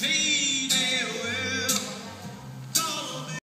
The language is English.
See?